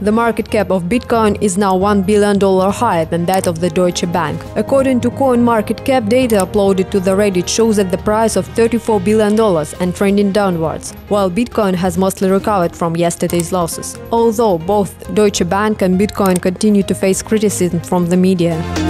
The market cap of Bitcoin is now $1 billion higher than that of the Deutsche Bank. According to CoinMarketCap data uploaded to the Reddit shows that the price of $34 billion and trending downwards, while Bitcoin has mostly recovered from yesterday's losses. Although both Deutsche Bank and Bitcoin continue to face criticism from the media.